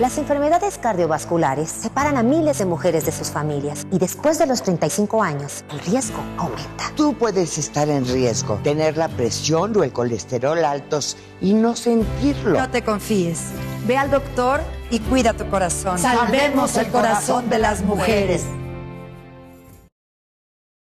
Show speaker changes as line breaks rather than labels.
Las enfermedades cardiovasculares separan a miles de mujeres de sus familias y después de los 35 años el riesgo aumenta.
Tú puedes estar en riesgo, tener la presión o el colesterol altos y no sentirlo.
No te confíes. Ve al doctor y cuida tu corazón.
Salvemos el corazón de las mujeres.